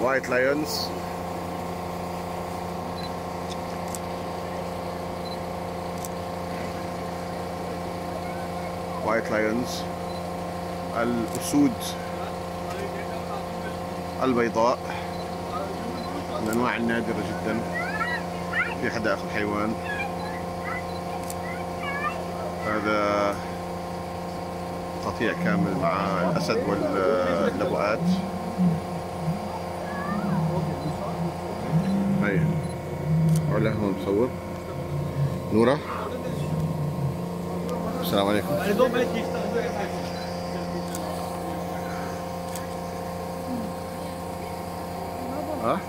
White lions white lions الأسود. البيضاء. من الأنواع النادرة جدا. في حدائق الحيوان هذا قطيع كامل مع الأسد واللبؤات ولا هو مصور؟ نورة؟ السلام عليكم. ها؟